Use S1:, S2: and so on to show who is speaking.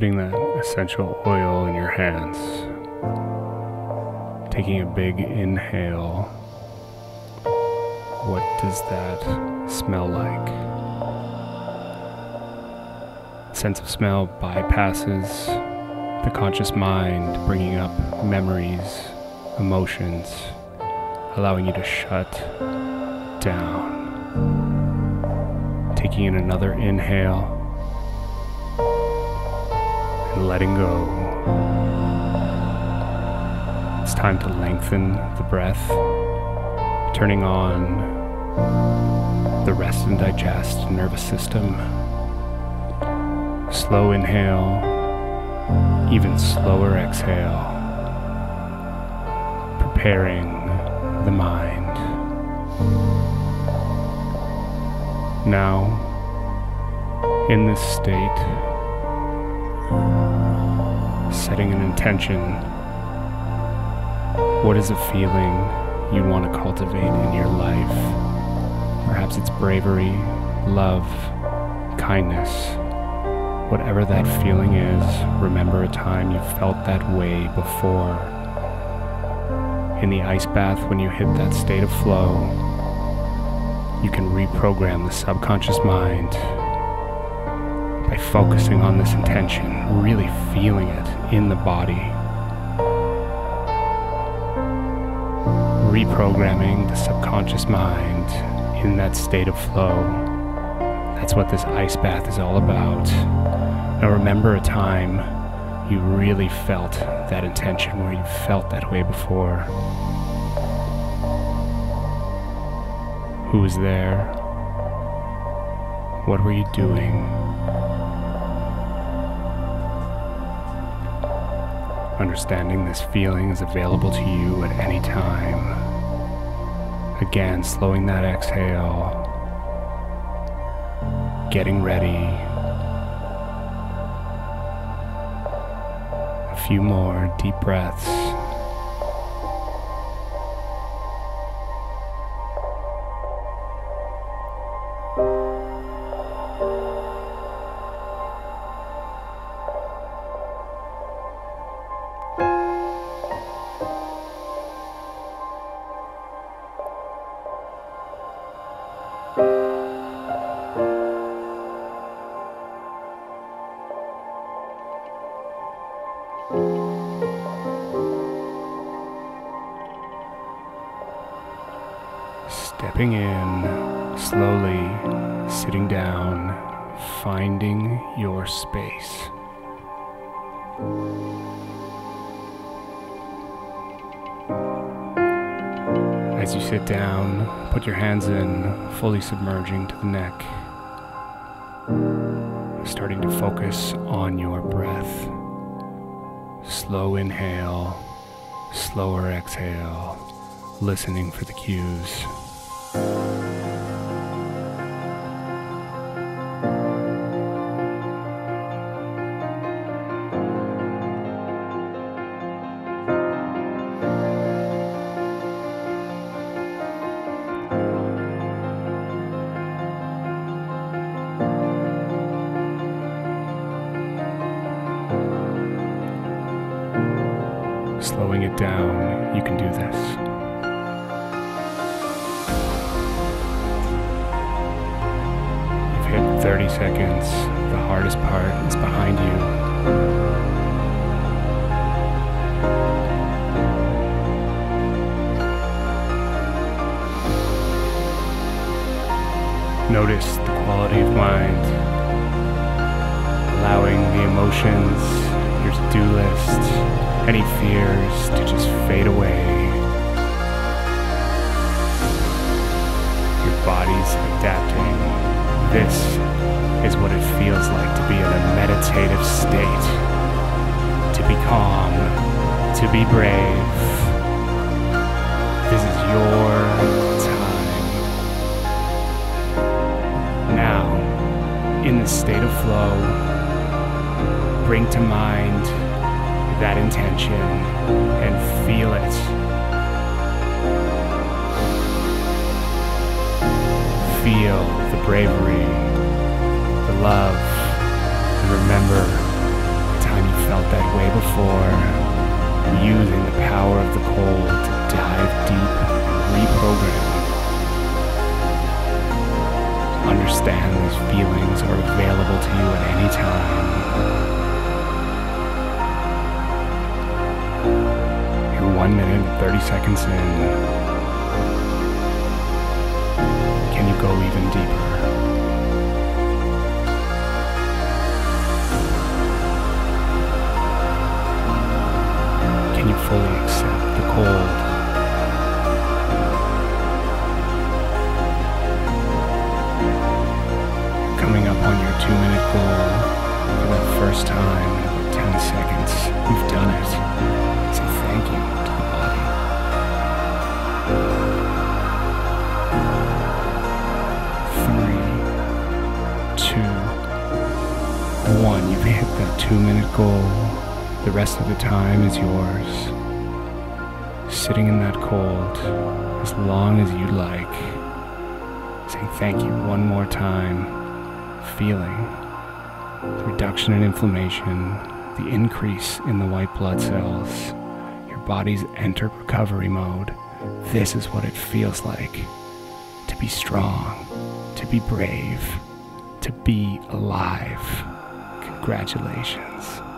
S1: putting that essential oil in your hands, taking a big inhale. What does that smell like? Sense of smell bypasses the conscious mind, bringing up memories, emotions, allowing you to shut down. Taking in another inhale and letting go. It's time to lengthen the breath, turning on the rest and digest nervous system. Slow inhale, even slower exhale, preparing the mind. Now, in this state, setting an intention. What is a feeling you want to cultivate in your life? Perhaps it's bravery, love, kindness. Whatever that feeling is, remember a time you felt that way before. In the ice bath, when you hit that state of flow, you can reprogram the subconscious mind by focusing on this intention, really feeling it in the body. Reprogramming the subconscious mind in that state of flow. That's what this ice bath is all about. Now remember a time you really felt that intention where you felt that way before. Who was there? What were you doing? Understanding this feeling is available to you at any time. Again, slowing that exhale, getting ready. A few more deep breaths. Stepping in, slowly sitting down, finding your space. As you sit down, put your hands in, fully submerging to the neck, starting to focus on your breath. Slow inhale, slower exhale, listening for the cues. Slowing it down, you can do this. 30 seconds. The hardest part is behind you. Notice the quality of mind, allowing the emotions, your to do list, any fears to just fade away. Your body's adapting. This is what it feels like to be in a meditative state, to be calm, to be brave. This is your time. Now, in the state of flow, bring to mind that intention and feel it. The bravery, the love, and remember the time you felt that way before, using the power of the cold to dive deep and reprogram. Understand these feelings are available to you at any time. You're one minute and 30 seconds in. Go even deeper? Can you fully accept the cold? Coming up on your two minute goal for the first time in 10 seconds. You've done it. Two, one. You've hit that two minute goal. The rest of the time is yours. Sitting in that cold as long as you'd like. Saying thank you one more time. Feeling the reduction in inflammation, the increase in the white blood cells. Your body's entered recovery mode. This is what it feels like to be strong, to be brave, to be alive. Congratulations.